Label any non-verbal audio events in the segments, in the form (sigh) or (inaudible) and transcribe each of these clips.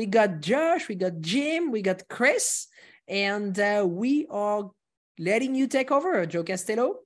we got Josh, we got Jim, we got Kris, and uh, we are letting you take over, Joe Castello.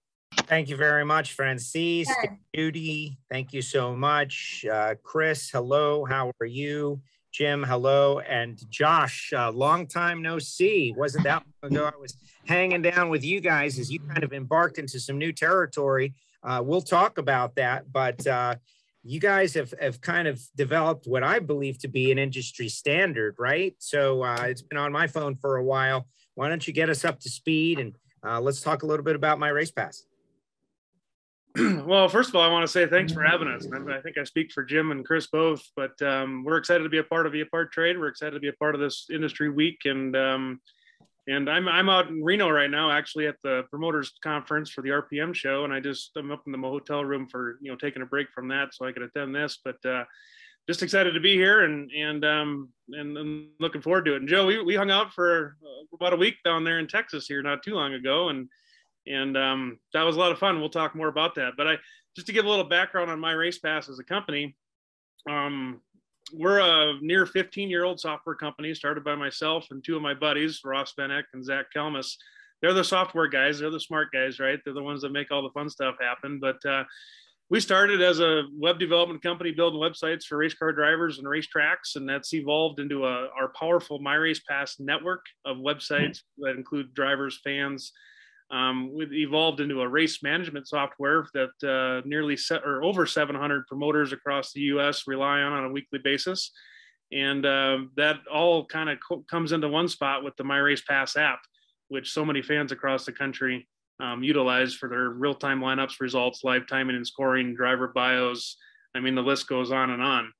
Thank you very much, Francis. Yeah. Judy, thank you so much. Uh, Kris, hello. How are you? Jim, hello. And Josh, uh, long time no see. Wasn't that long ago? I was hanging down with you guys as you kind of embarked into some new territory. Uh, we'll talk about that, but uh, you guys have, have kind of developed what I believe to be an industry standard, right? So uh, it's been on my phone for a while. Why don't you get us up to speed and uh, let's talk a little bit about my race pass. (clears throat) well, first of all, I want to say thanks for having us. I think I speak for Jim and Kris both, but um, we're excited to be a part of the ePartrade. We're excited to be a part of this industry week, and um, and I'm I'm out in Reno right now, actually at the promoters conference for the RPM show, and I just I'm up in the hotel room for you know taking a break from that so I could attend this, but. Uh, just excited to be here and and um and, and looking forward to it. And Joe, we, we hung out for about a week down there in Texas here not too long ago, and and um, that was a lot of fun. We'll talk more about that. But I just to give a little background on my race pass as a company. Um, we're a near 15 year old software company started by myself and two of my buddies, Ross Benek and Zach Kelmus. They're the software guys. They're the smart guys, right? They're the ones that make all the fun stuff happen. But uh, we started as a web development company building websites for race car drivers and racetracks, and that's evolved into a, our powerful My Race Pass network of websites that include drivers, fans, um, we've evolved into a race management software that uh, nearly set, or over 700 promoters across the U.S. rely on on a weekly basis, and uh, that all kind of co- comes into one spot with the My Race Pass app, which so many fans across the country um, utilize for their real-time lineups, results, live timing and scoring, driver bios. I mean, the list goes on and on.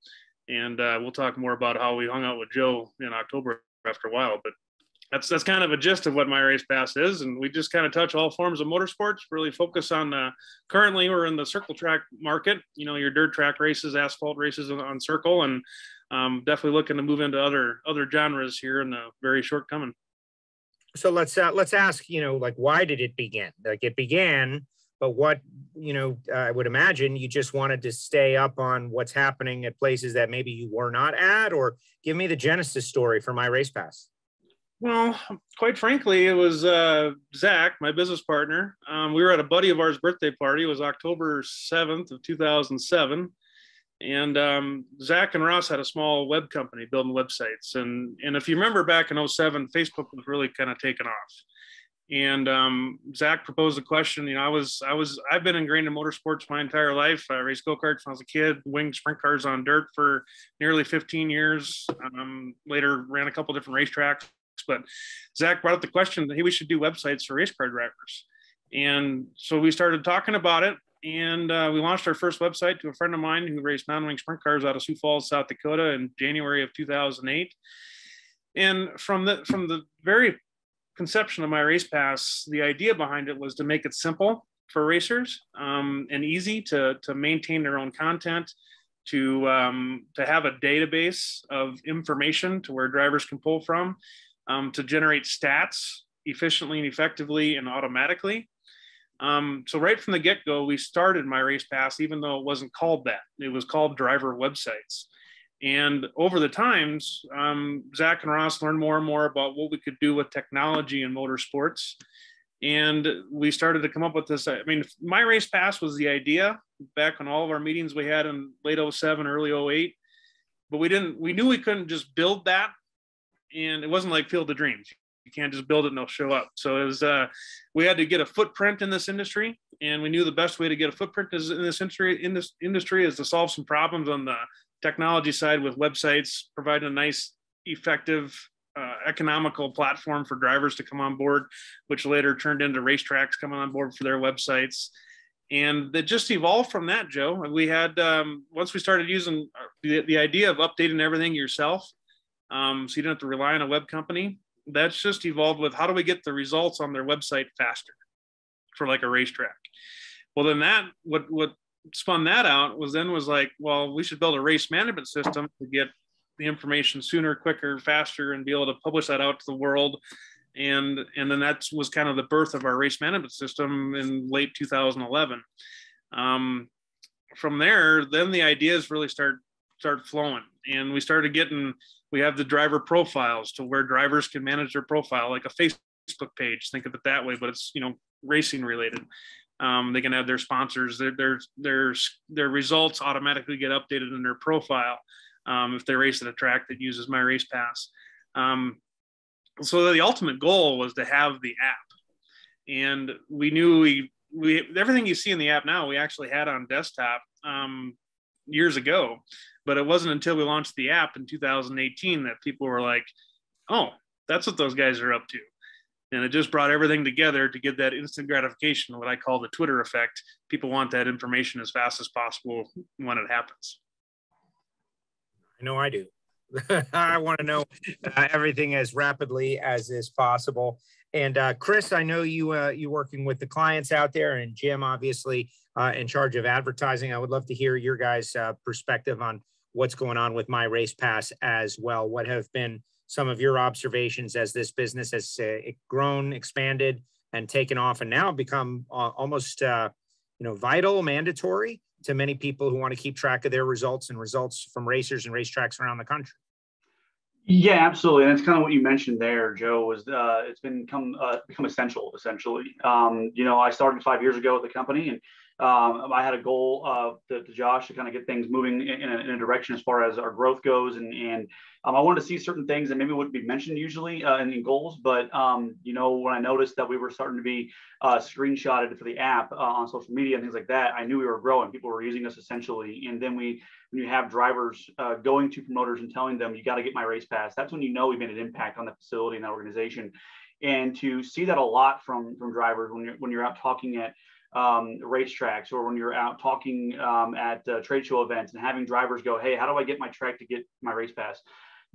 And uh, we'll talk more about how we hung out with Joe in October after a while, but that's that's kind of a gist of what my race pass is and we just kind of touch all forms of motorsports really focus on uh, currently we're in the circle track market you know your dirt track races asphalt races on, on circle and um, definitely looking to move into other other genres here in the very short coming so let's uh, let's ask you know like why did it begin? Like it began but what you know i would imagine you just wanted to stay up on what's happening at places that maybe you were not at or give me the genesis story for my race pass well, quite frankly, it was uh, Zach, my business partner. Um, we were at a buddy of ours' birthday party. It was October 7th of 2007. And um, Zach and Ross had a small web company building websites. And, and if you remember back in 07, Facebook was really kind of taken off. And um, Zach proposed a question. You know, I was, I was, I've been ingrained in motorsports my entire life. I raced go karts when I was a kid, winged sprint cars on dirt for nearly 15 years. Um, later ran a couple different racetracks but Zach brought up the question that hey, we should do websites for race car drivers. And so we started talking about it, and uh, we launched our first website to a friend of mine who raced non-wing sprint cars out of Sioux Falls, South Dakota, in January of 2008. And from the from the very conception of my race pass, the idea behind it was to make it simple for racers um, and easy to to maintain their own content, to um, to have a database of information to where drivers can pull from, um, to generate stats efficiently and effectively and automatically. Um, so right from the get-go, we started my race pass, even though it wasn't called that. It was called driver websites. And over the times, um, Zach and Ross learned more and more about what we could do with technology in motorsports. And we started to come up with this. I mean, my race pass was the idea back on all of our meetings we had in late 07, early 08. But we didn't, we knew we couldn't just build that and it wasn't like Field of Dreams. You can't just build it and they'll show up. So it was, uh, we had to get a footprint in this industry, and we knew the best way to get a footprint is in this industry. In this industry is to solve some problems on the technology side with websites, providing a nice, effective, uh, economical platform for drivers to come on board, which later turned into racetracks coming on board for their websites and it just evolved from that joe we had um, once we started using uh, the, the idea of updating everything yourself um, so you don't have to rely on a web company. That's just evolved with how do we get the results on their website faster for like a racetrack. Well, then that what what spun that out was then was like, well, we should build a race management system to get the information sooner, quicker, faster, and be able to publish that out to the world. And and then that was kind of the birth of our race management system in late 2011. Um, from there, then the ideas really start start flowing. And we started getting, we have the driver profiles to where drivers can manage their profile like a Facebook page. Think of it that way, but it's you know racing related. Um, they can have their sponsors, their their their their results automatically get updated in their profile um, if they race at a track that uses my race pass. Um, so the ultimate goal was to have the app, and we knew we we everything you see in the app now we actually had on desktop um, years ago, but it wasn't until we launched the app in 2018 that people were like, "Oh, that's what those guys are up to." And it just brought everything together to get that instant gratification, what I call the Twitter effect. People want that information as fast as possible when it happens. I know I do. (laughs) I want to know uh, everything as rapidly as is possible. And uh, Kris, I know you uh, you working with the clients out there, and Jim, obviously uh, in charge of advertising. I would love to hear your guys' uh, perspective on what's going on with my race pass as well. What have been some of your observations as this business has uh, grown, expanded, and taken off, and now become almost you know vital, mandatory to many people who want to keep track of their results and results from racers and racetracks around the country. Yeah, absolutely, and it's kind of what you mentioned there, Joe. Was uh, it's been come uh, become essential, essentially. Um, you know, I started five years ago with the company, and um, I had a goal uh, to, to, Josh to kind of get things moving in, a, in, a, direction as far as our growth goes, and, and um, I wanted to see certain things that maybe wouldn't be mentioned usually uh, in, in, goals. But um, you know, when I noticed that we were starting to be uh, screenshotted for the app uh, on social media and things like that, I knew we were growing. People were using us essentially, and then we, when you have drivers uh, going to promoters and telling them you got to get my race pass, that's when you know we made an impact on the facility and that organization. And to see that a lot from from drivers when you're when you're out talking at um, racetracks or when you're out talking um, at uh, trade show events and having drivers go, hey, how do I get my track to get my race pass?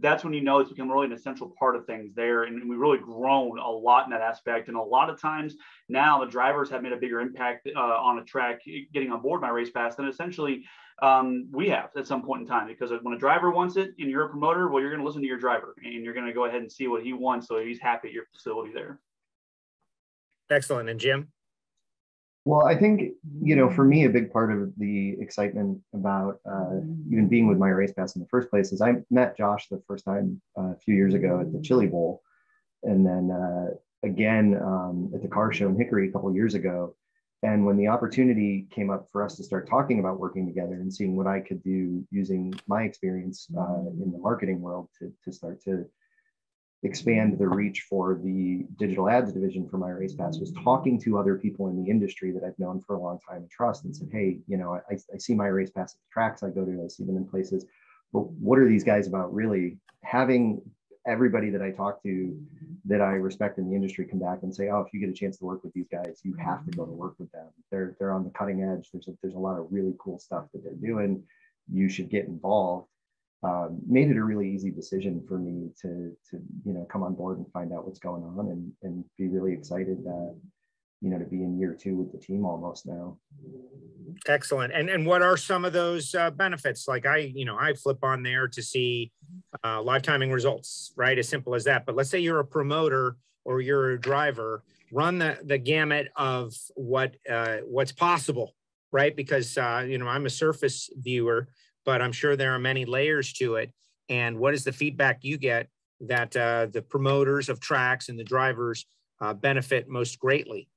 That's when you know it's become really an essential part of things there. And we've really grown a lot in that aspect. And a lot of times now the drivers have made a bigger impact uh, on a track getting on board my race pass than essentially um, we have at some point in time. Because when a driver wants it and you're a promoter, well, you're going to listen to your driver and you're going to go ahead and see what he wants so he's happy at your facility there. Excellent. And Jim? Well, I think, you know, for me, a big part of the excitement about uh, even being with my race pass in the first place is I met Josh the first time uh, a few years ago at the Chili Bowl. And then uh, again um, at the car show in Hickory a couple years ago. And when the opportunity came up for us to start talking about working together and seeing what I could do using my experience uh, in the marketing world to, to start to expand the reach for the digital ads division for my race pass was talking to other people in the industry that I've known for a long time and trust and said, Hey, you know, I, I see my race pass at the tracks I go to, I see them in places, but what are these guys about really having everybody that I talk to that I respect in the industry come back and say, oh, if you get a chance to work with these guys, you have to go to work with them. They're, they're on the cutting edge. There's a, there's a lot of really cool stuff that they're doing. You should get involved um, made it a really easy decision for me to to you know come on board and find out what's going on and and be really excited that you know to be in year two with the team almost now. Excellent. And and what are some of those uh, benefits? Like i you know i flip on there to see uh, live timing results right? As simple as that. But let's say you're a promoter or you're a driver run the the gamut of what uh, what's possible right? Because uh, you know i'm a surface viewer but I'm sure there are many layers to it. And what is the feedback you get that uh, the promoters of tracks and the drivers uh, benefit most greatly?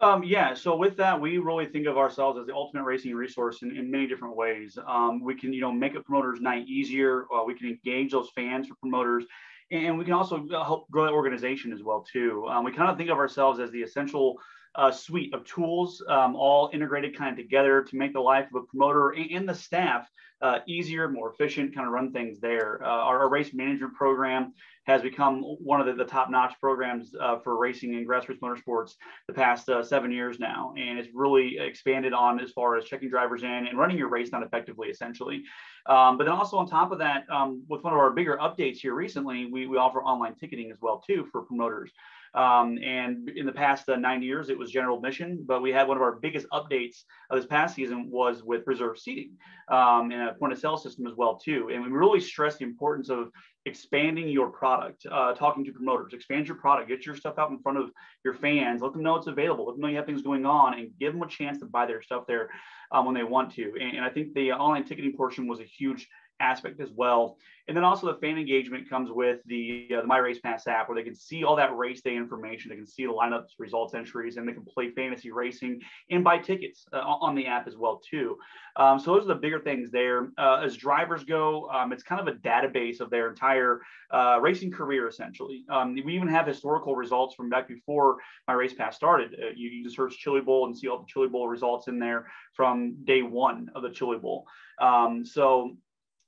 Um, yeah, so with that, we really think of ourselves as the ultimate racing resource in, in many different ways. Um, we can, you know, make a promoter's night easier. Uh, we can engage those fans for promoters, and we can also uh, help grow the organization as well too. Um, we kind of think of ourselves as the essential uh, suite of tools, um, all integrated kind of together to make the life of a promoter and, the staff uh, easier, more efficient, kind of run things there. Uh, our, our, race management program has become one of the, the top-notch programs uh, for racing and grassroots motorsports the past uh, seven years now, and it's really expanded on as far as checking drivers in and running your race not effectively, essentially. Um, but then also on top of that, um, with one of our bigger updates here recently, we, we offer online ticketing as well too for promoters. Um, and in the past uh, nine years, it was general admission, but we had one of our biggest updates of this past season was with reserve seating um, and a point of sale system as well too. And we really stressed the importance of expanding your product, uh, talking to promoters, expand your product, get your stuff out in front of your fans, let them know it's available, let them know you have things going on, and give them a chance to buy their stuff there um, when they want to. And, and I think the online ticketing portion was a huge aspect as well. And then also the fan engagement comes with the, uh, the My Race Pass app where they can see all that race day information. They can see the lineups, results entries, and they can play fantasy racing and buy tickets uh, on the app as well too. Um, so those are the bigger things there. Uh, as drivers go, um, it's kind of a database of their entire uh, racing career essentially. Um, we even have historical results from back before My Race Pass started. Uh, you, you can search Chili Bowl and see all the Chili Bowl results in there from day one of the Chili Bowl. Um, so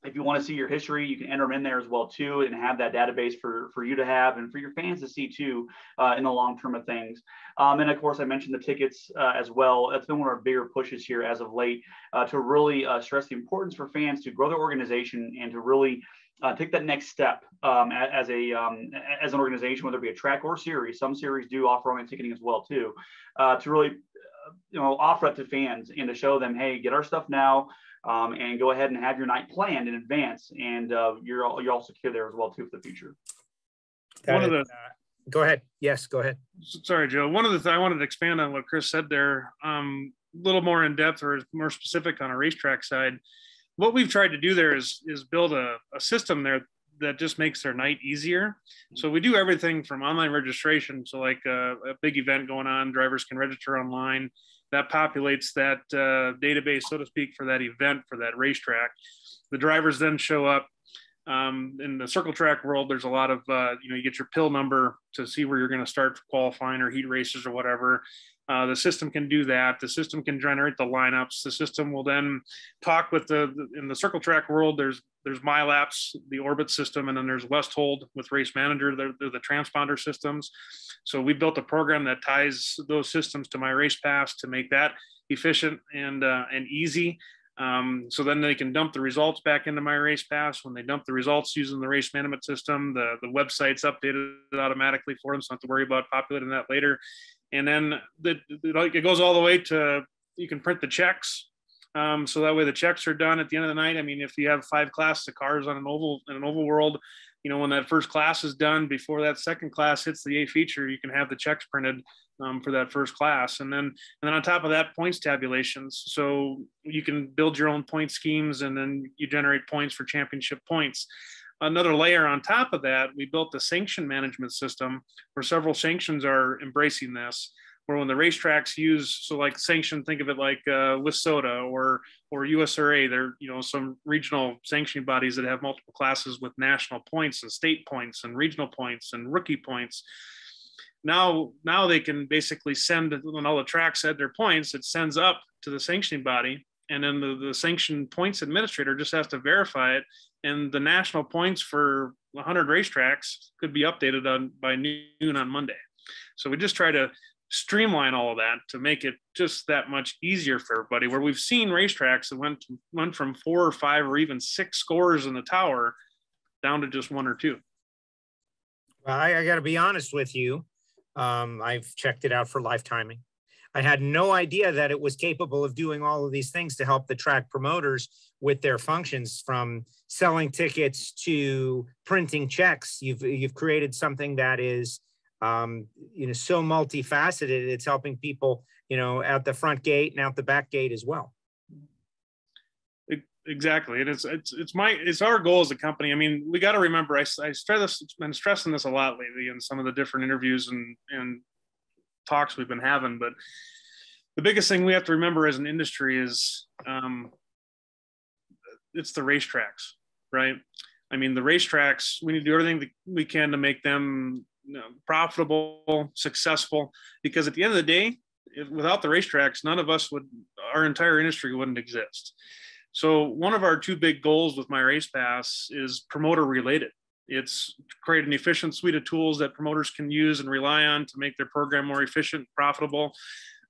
if you want to see your history, you can enter them in there as well too, and have that database for for you to have and for your fans to see too uh, in the long term of things. Um, and of course, I mentioned the tickets uh, as well. That's been one of our bigger pushes here as of late uh, to really uh, stress the importance for fans to grow their organization and to really uh, take that next step um, as a um, as an organization, whether it be a track or series. Some series do offer online ticketing as well too, uh, to really you know offer it to fans and to show them, hey, get our stuff now um, and go ahead and have your night planned in advance. And uh, you're all, you're all secure there as well too for the future. One of the, uh, go ahead. Yes, go ahead. Sorry, Joe. One of the things I wanted to expand on what Kris said there, um, a little more in depth or more specific on a racetrack side. What we've tried to do there is is build a, a system there that just makes their night easier. So we do everything from online registration. So like a, uh, a big event going on, drivers can register online that populates that uh, database, so to speak, for that event, for that racetrack. The drivers then show up. Um, in the circle track world, there's a lot of, uh, you know, you get your pill number to see where you're going to start qualifying or heat races or whatever. Uh, the system can do that. The system can generate the lineups. The system will then talk with the, the in the circle track world. There's there's MyLaps, the Orbit system, and then there's Westhold with Race Manager. They're, they're, the transponder systems. So we built a program that ties those systems to my Race Pass to make that efficient and uh, and easy. Um, so then they can dump the results back into my race pass. When they dump the results using the race management system, the, the website's updated automatically for them. So have to worry about populating that later. And then the, the, it goes all the way to you can print the checks um, so that way the checks are done at the end of the night. I mean, if you have five classes of cars on an oval in an oval world, you know, when that first class is done, before that second class hits the A feature, you can have the checks printed um, for that first class. And then, and then on top of that, points tabulations. So you can build your own point schemes and then you generate points for championship points. Another layer on top of that, we built the sanction management system where several sanctions are embracing this where when the racetracks use so like sanction think of it like uh, WISSOTA or or USRA they're you know some regional sanctioning bodies that have multiple classes with national points and state points and regional points and rookie points. Now now they can basically send when all the tracks had their points it sends up to the sanctioning body and then the, the sanction points administrator just has to verify it and the national points for 100 racetracks could be updated on by noon on monday so we just try to streamline all of that to make it just that much easier for everybody. Where we've seen racetracks that went went from four or five or even six scores in the tower down to just one or two. Well, I, I got to be honest with you. Um, I've checked it out for lifetiming. I had no idea that it was capable of doing all of these things to help the track promoters with their functions from selling tickets to printing checks. You've you've created something that is um, you know, so multifaceted. It's helping people, you know, out the front gate and out the back gate as well. Exactly, and it's it's it's my it's our goal as a company. I mean, we got to remember. I, I stress been stressing this a lot lately in some of the different interviews and and talks we've been having. But the biggest thing we have to remember as an industry is um, it's the racetracks, right? I mean, the racetracks. We need to do everything we can to make them you know, profitable, successful. Because at the end of the day, if, without the racetracks, none of us would, our entire industry wouldn't exist. So one of our two big goals with my race pass is promoter related. It's create an efficient suite of tools that promoters can use and rely on to make their program more efficient, profitable.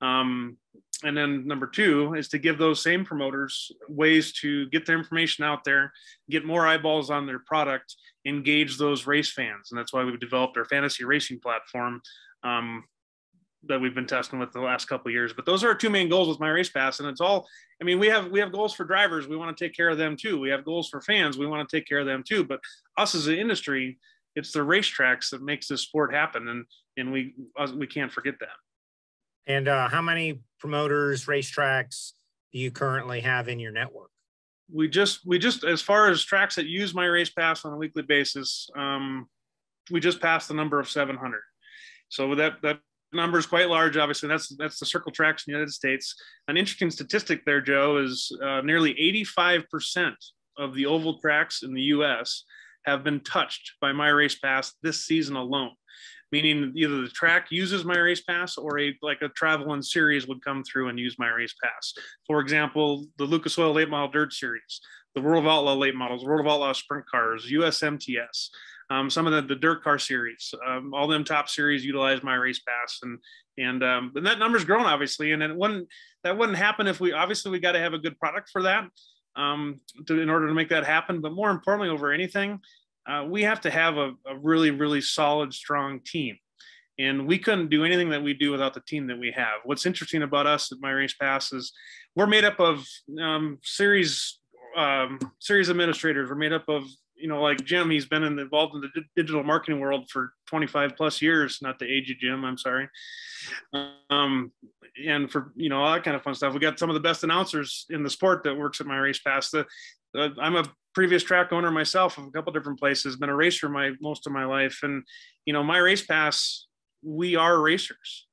Um, and then number two is to give those same promoters ways to get their information out there, get more eyeballs on their product, engage those race fans. And that's why we've developed our fantasy racing platform. Um, that we've been testing with the last couple years. But those are our two main goals with my race pass, and it's all. I mean, we have we have goals for drivers. We want to take care of them too. We have goals for fans. We want to take care of them too. But us as an industry, it's the racetracks that makes this sport happen, and and we we can't forget that. And uh, how many promoters, racetracks do you currently have in your network? We just we just as far as tracks that use my race pass on a weekly basis, um, we just passed the number of 700. So that that number is quite large. Obviously, that's that's the circle tracks in the United States. An interesting statistic there, Joe, is uh, nearly 85% of the oval tracks in the U.S. have been touched by my race pass this season alone. Meaning either the track uses my race pass or a like a travel in series would come through and use my race pass. For example, the Lucas Oil Late Model Dirt Series, the World of Outlaw late models, World of Outlaw sprint cars, USMTS um, some of the, the dirt car series, um, all them top series utilize my race pass and, and, um, and that number's grown obviously. And it wouldn't, that wouldn't happen if we, obviously we got to have a good product for that um, to, in order to make that happen. But more importantly, over anything, uh, we have to have a, a really, really solid, strong team and we couldn't do anything that we do without the team that we have. What's interesting about us at My Race Pass is we're made up of um, series um, series administrators. We're made up of you know, like Jim, he's been in, involved in the d- digital marketing world for 25 plus years. Not the age of Jim. I'm sorry. Um, and for you know all that kind of fun stuff. We got some of the best announcers in the sport that works at my race pass. The, the I'm a previous track owner myself of a couple different places. Been a racer my most of my life, and you know my race pass. We are racers.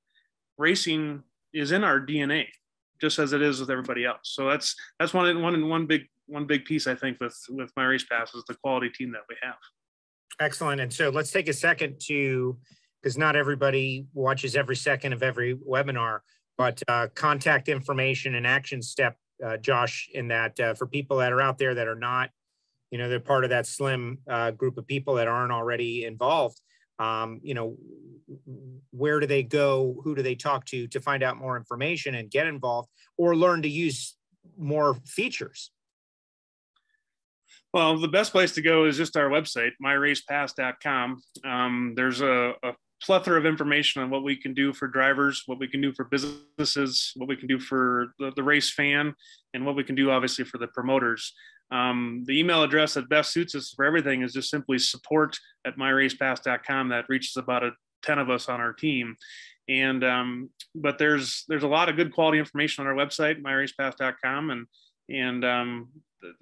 Racing is in our DNA, just as it is with everybody else. So that's that's one one one big one big piece I think with with my race pass is the quality team that we have. Excellent. And so let's take a second to because not everybody watches every second of every webinar, but uh, contact information and action step, uh, Josh, in that uh, for people that are out there that are not, you know, they're part of that slim uh, group of people that aren't already involved. Um, you know, where do they go? Who do they talk to to find out more information and get involved or learn to use more features? Well, the best place to go is just our website, myracepass.com. Um, there's a, a, plethora of information on what we can do for drivers, what we can do for businesses, what we can do for the, the race fan, and what we can do obviously for the promoters. Um, the email address that best suits us for everything is just simply support at myracepass.com. That reaches about a 10 of us on our team. And um, but there's there's a lot of good quality information on our website, myracepass.com, and and um,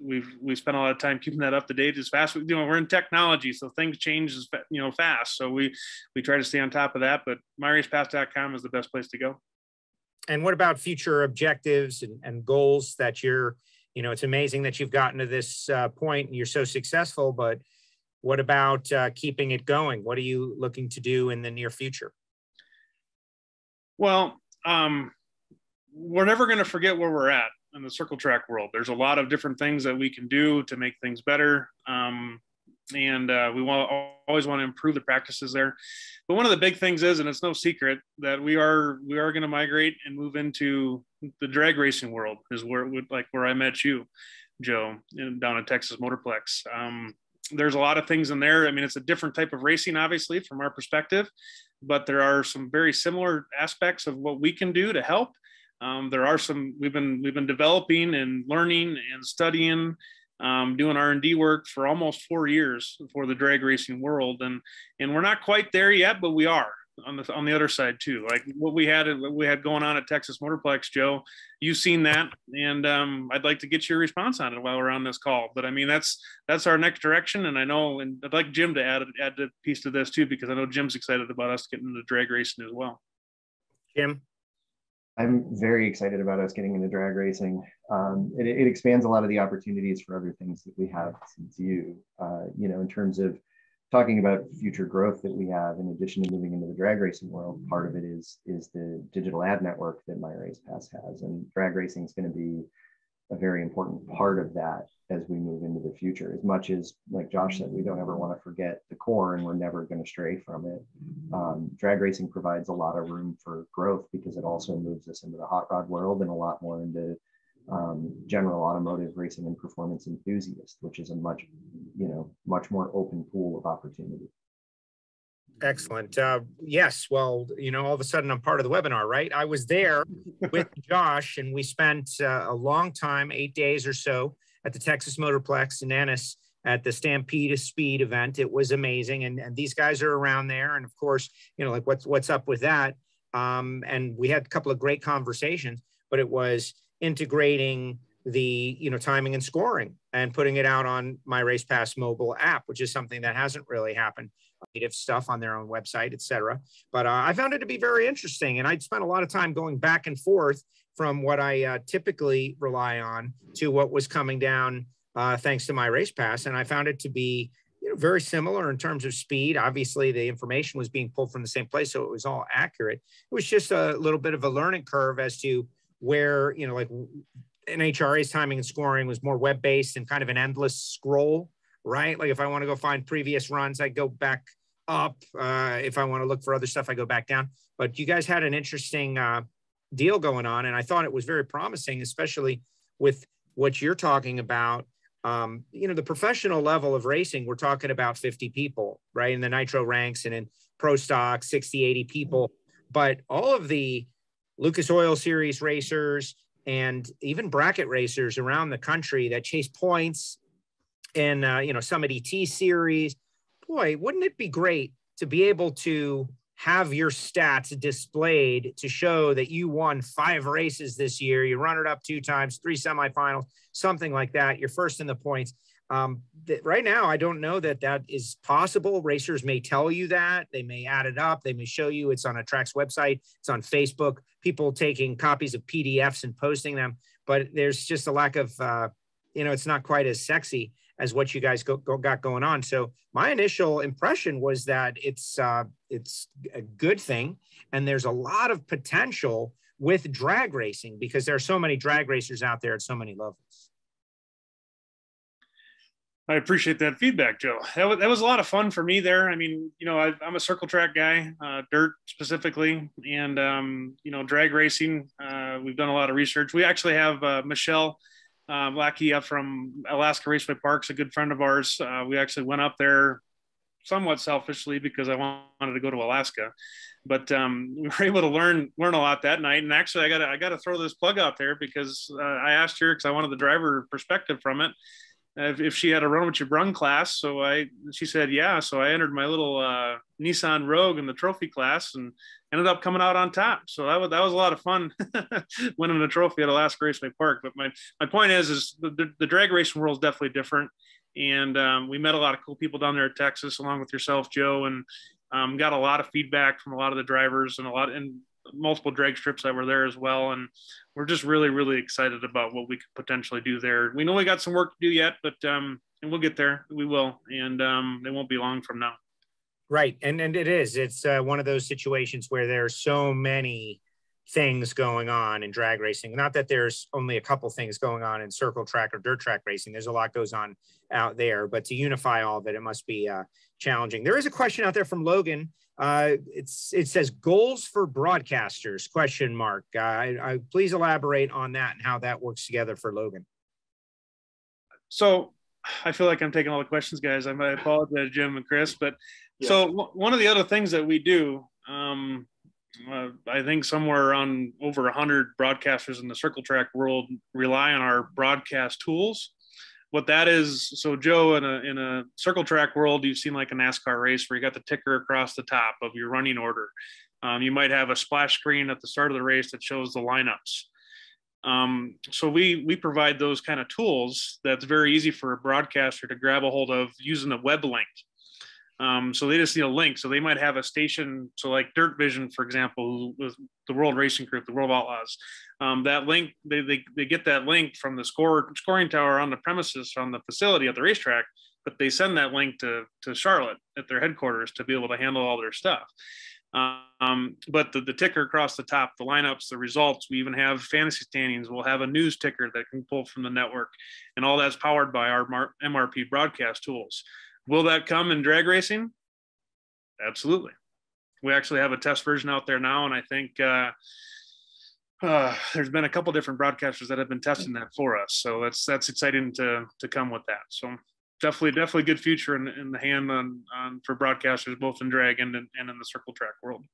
we've we spent a lot of time keeping that up to date as fast. You know, we're in technology, so things change as you know fast. So we we try to stay on top of that. But myracepass.com is the best place to go. And what about future objectives and, and goals that you're? You know, it's amazing that you've gotten to this uh, point and you're so successful. But what about uh, keeping it going? What are you looking to do in the near future? Well, um, we're never going to forget where we're at in the circle track world. There's a lot of different things that we can do to make things better. Um, and uh, we want always want to improve the practices there. But one of the big things is, and it's no secret, that we are we are going to migrate and move into the drag racing world. Is where like where I met you, Joe, in, down at Texas Motorplex. Um, there's a lot of things in there. I mean, it's a different type of racing, obviously, from our perspective, but there are some very similar aspects of what we can do to help um, there are some we've been we've been developing and learning and studying, um, doing R and D work for almost four years for the drag racing world, and and we're not quite there yet, but we are on the on the other side too. Like what we had what we had going on at Texas Motorplex, Joe. You've seen that, and um, I'd like to get your response on it while we're on this call. But I mean, that's that's our next direction, and I know, and I'd like Jim to add add a piece to this too, because I know Jim's excited about us getting into drag racing as well. Jim. I'm very excited about us getting into drag racing. Um, it, it, expands a lot of the opportunities for other things that we have to do, uh, you know, in terms of talking about future growth that we have in addition to moving into the drag racing world. Part of it is, is the digital ad network that My Race Pass has and drag racing is going to be a very important part of that as we move into the future. As much as, like Josh said, we don't ever want to forget the core and we're never going to stray from it. Um, drag racing provides a lot of room for growth because it also moves us into the hot rod world and a lot more into um, general automotive racing and performance enthusiast, which is a much, you know, much more open pool of opportunity. Excellent. Uh, yes. Well, you know, all of a sudden I'm part of the webinar, right? I was there (laughs) with Josh and we spent uh, a long time, eight days or so at the Texas Motorplex in Ennis at the Stampede to Speed event. It was amazing. And, and these guys are around there. And of course, you know, like what's, what's up with that? Um, and we had a couple of great conversations, but it was integrating the you know timing and scoring and putting it out on my race pass mobile app which is something that hasn't really happened native stuff on their own website etc but uh, i found it to be very interesting and I'd spent a lot of time going back and forth from what i uh, typically rely on to what was coming down uh, thanks to my race pass and i found it to be you know, very similar in terms of speed. Obviously the information was being pulled from the same place so it was all accurate. It was just a little bit of a learning curve as to where you know like NHRA's timing and scoring was more web based and kind of an endless scroll, right? Like if I want to go find previous runs, I go back up. Uh, if I want to look for other stuff, I go back down. But you guys had an interesting uh, deal going on, and I thought it was very promising, especially with what you're talking about. Um, you know, the professional level of racing, we're talking about 50 people, right? In the nitro ranks and in pro stock, 60, 80 people. But all of the Lucas Oil Series racers, and even bracket racers around the country that chase points in uh, you know Summit ET series. Boy, wouldn't it be great to be able to have your stats displayed to show that you won five races this year, you run it up two times, three semifinals, something like that. You're first in the points. Um, th- right now, I don't know that that is possible. Racers may tell you that. They may add it up. They may show you it's on a track's website. It's on Facebook. People taking copies of PDFs and posting them. But there's just a lack of, uh, you know, it's not quite as sexy as what you guys go, go, got going on. So my initial impression was that it's uh, it's a good thing, and there's a lot of potential with drag racing because there are so many drag racers out there at so many levels. I appreciate that feedback, Joe. That was, that was a lot of fun for me there. I mean, you know, I, am a circle track guy, uh, dirt specifically, and um, you know, drag racing. Uh, we've done a lot of research. We actually have uh, Michelle uh, Lackey up from Alaska Raceway Parks, a good friend of ours. Uh, we actually went up there somewhat selfishly because I wanted to go to Alaska, but um, (laughs) we were able to learn learn a lot that night. And actually, I got I got to throw this plug out there because uh, I asked her because I wanted the driver perspective from it if, if she had a run with your brung class. So I, she said, yeah. So I entered my little uh, Nissan Rogue in the trophy class and ended up coming out on top. So that was, that was a lot of fun (laughs) winning a trophy at Alaska Raceway Park. But my, my point is, is the, the, the drag racing world is definitely different. And um, we met a lot of cool people down there at Texas, along with yourself, Joe, and um, got a lot of feedback from a lot of the drivers and a lot, and multiple drag strips that were there as well. And we're just really, really excited about what we could potentially do there. We know we got some work to do yet, but um, and we'll get there. We will, and um, it won't be long from now. Right, and and it is. It's uh, one of those situations where there are so many things going on in drag racing. Not that there's only a couple things going on in circle track or dirt track racing. There's a lot goes on out there, but to unify all of it, it must be uh, challenging. There is a question out there from Logan uh, it's it says goals for broadcasters question mark. Uh, I, I, please elaborate on that and how that works together for Logan. So I feel like I'm taking all the questions, guys. I apologize, Jim and Kris. But yeah. so w- one of the other things that we do, um, uh, I think somewhere around over 100 broadcasters in the circle track world rely on our broadcast tools. What that is so joe in a in a circle track world you've seen like a nascar race where you got the ticker across the top of your running order. Um, you might have a splash screen at the start of the race that shows the lineups. Um, so we we provide those kind of tools that's very easy for a broadcaster to grab a hold of using a web link um, so they just need a link. So they might have a station. So like Dirt Vision, for example, with the World Racing Group, the World Outlaws, um, that link they, they they get that link from the score scoring tower on the premises on the facility at the racetrack, but they send that link to to Charlotte at their headquarters to be able to handle all their stuff. Um, but the, the ticker across the top, the lineups, the results, we even have fantasy standings. We'll have a news ticker that can pull from the network, and all that's powered by our MRP broadcast tools. Will that come in drag racing? Absolutely. We actually have a test version out there now, and I think uh, uh, there's been a couple different broadcasters that have been testing that for us. So that's that's exciting to to come with that. So definitely definitely good future in, in the hand on, on for broadcasters both in drag and, and in the circle track world.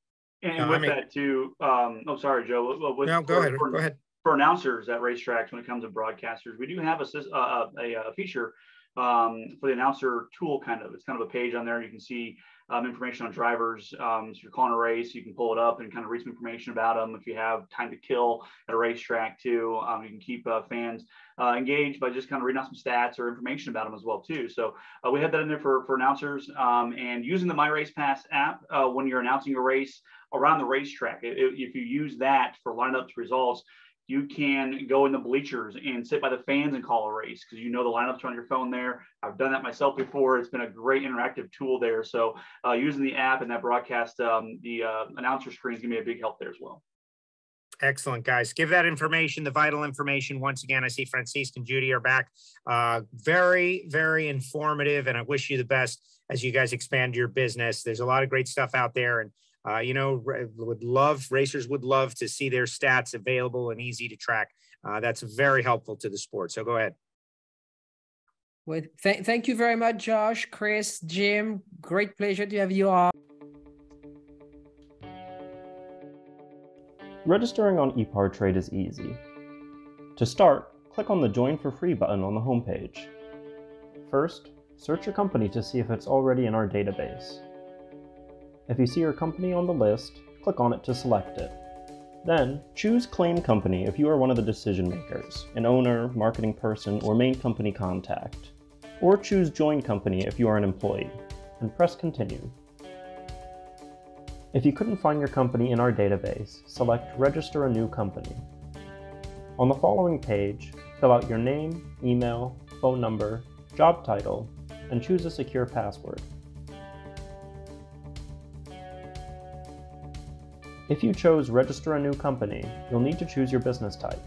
And, and with I mean, that too, um, oh sorry, Joe. With, no, go for, ahead. For, go ahead. For announcers at racetracks, when it comes to broadcasters, we do have a uh, a, a, feature um, for the announcer tool. Kind of, it's kind of a page on there. You can see um, information on drivers. Um, so if you're calling a race, you can pull it up and kind of read some information about them. If you have time to kill at a racetrack too, um, you can keep uh, fans uh, engaged by just kind of reading out some stats or information about them as well too. So uh, we had that in there for, for announcers um, and using the My Race Pass app uh, when you're announcing a race around the racetrack. If you use that for lineups results, you can go in the bleachers and sit by the fans and call a race because you know the lineups are on your phone there. I've done that myself before. It's been a great interactive tool there. So uh, using the app and that broadcast, um, the uh, announcer screen is going to be a big help there as well. Excellent, guys. Give that information, the vital information. Once again, I see Francisque and Judy are back. Uh, very, very informative, and I wish you the best as you guys expand your business. There's a lot of great stuff out there, and uh, you know, would love racers would love to see their stats available and easy to track. Uh, that's very helpful to the sport. So go ahead. Well, th- thank you very much, Josh, Kris, Jim. Great pleasure to have you all. Registering on ePartrade is easy. To start, click on the Join for Free button on the homepage. First, search your company to see if it's already in our database. If you see your company on the list, click on it to select it. Then, choose Claim Company if you are one of the decision makers, an owner, marketing person, or main company contact. Or choose Join Company if you are an employee, and press Continue. If you couldn't find your company in our database, select Register a New Company. On the following page, fill out your name, email, phone number, job title, and choose a secure password. If you chose Register a New Company, you'll need to choose your business type.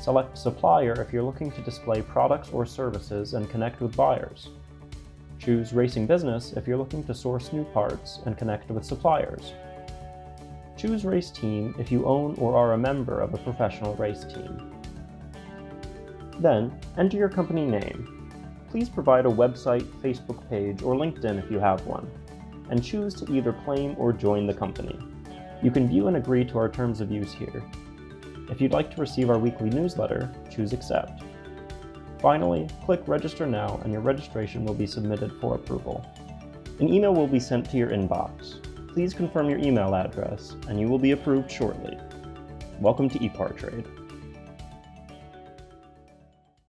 Select Supplier if you're looking to display products or services and connect with buyers. Choose Racing Business if you're looking to source new parts and connect with suppliers. Choose Race Team if you own or are a member of a professional race team. Then, enter your company name. Please provide a website, Facebook page, or LinkedIn if you have one, and choose to either claim or join the company. You can view and agree to our terms of use here. If you'd like to receive our weekly newsletter, choose Accept. Finally, click Register Now and your registration will be submitted for approval. An email will be sent to your inbox. Please confirm your email address and you will be approved shortly. Welcome to ePartrade.